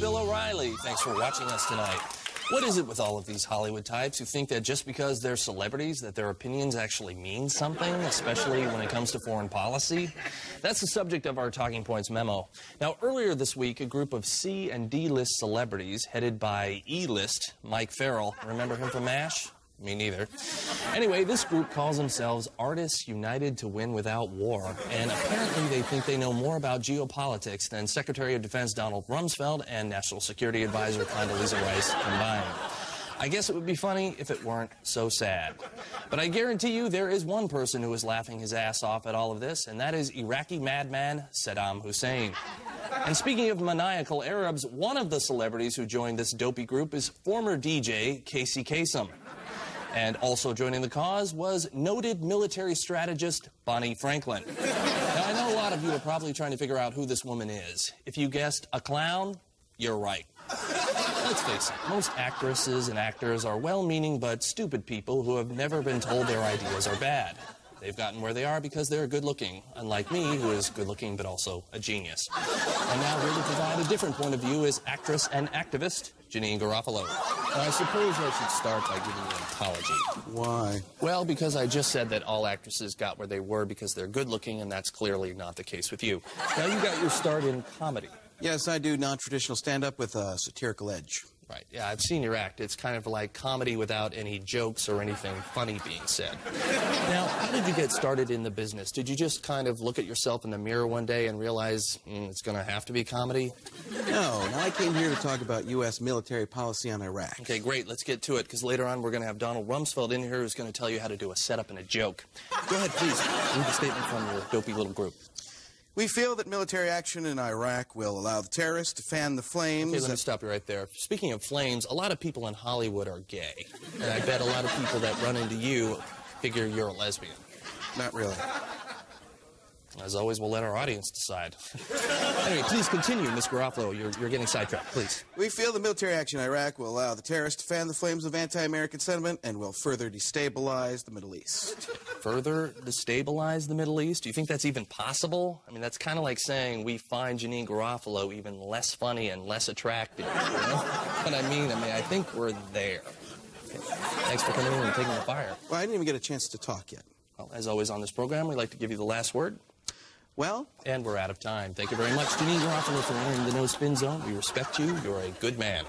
Bill O'Reilly. Thanks for watching us tonight. What is it with all of these Hollywood types who think that just because they're celebrities that their opinions actually mean something, especially when it comes to foreign policy? That's the subject of our Talking Points memo. Now, earlier this week, a group of C and D list celebrities headed by E list Mike Farrell, remember him from MASH? Me neither. Anyway, this group calls themselves Artists United to Win Without War, and apparently they think they know more about geopolitics than Secretary of Defense Donald Rumsfeld and National Security Advisor Condoleezza Rice combined. I guess it would be funny if it weren't so sad. But I guarantee you there is one person who is laughing his ass off at all of this, and that is Iraqi madman Saddam Hussein. And speaking of maniacal Arabs, one of the celebrities who joined this dopey group is former DJ Casey Kasem. And also joining the cause was noted military strategist Bonnie Franklin. now, I know a lot of you are probably trying to figure out who this woman is. If you guessed a clown, you're right. Let's face it, most actresses and actors are well meaning but stupid people who have never been told their ideas are bad. They've gotten where they are because they're good looking, unlike me, who is good looking but also a genius. And now, here to provide a different point of view is actress and activist Janeane Garofalo. I suppose I should start by giving you an apology. Why? Well, because I just said that all actresses got where they were because they're good looking, and that's clearly not the case with you. Now, you got your start in comedy. Yes, I do non traditional stand up with a satirical edge. Right. Yeah, I've seen your act. It's kind of like comedy without any jokes or anything funny being said. Now, how did you get started in the business? Did you just kind of look at yourself in the mirror one day and realize mm, it's going to have to be comedy? No, now I came here to talk about U.S. military policy on Iraq. Okay, great. Let's get to it because later on we're going to have Donald Rumsfeld in here who's going to tell you how to do a setup and a joke. Go ahead, please. Read the statement from your dopey little group. We feel that military action in Iraq will allow the terrorists to fan the flames. Okay, let me stop you right there. Speaking of flames, a lot of people in Hollywood are gay. And I bet a lot of people that run into you figure you're a lesbian. Not really. As always, we'll let our audience decide. anyway, please continue, Miss Garofalo. You're, you're getting sidetracked, please. We feel the military action in Iraq will allow the terrorists to fan the flames of anti American sentiment and will further destabilize the Middle East. Further destabilize the Middle East? Do you think that's even possible? I mean, that's kind of like saying we find Janeane Garofalo even less funny and less attractive. You know? what I mean? I mean, I think we're there. Okay. Thanks for coming in and taking the fire. Well, I didn't even get a chance to talk yet. Well, as always on this program, we like to give you the last word. Well, and we're out of time. Thank you very much, Janeane Garofalo, for entering the No Spin Zone. We respect you. You're a good man.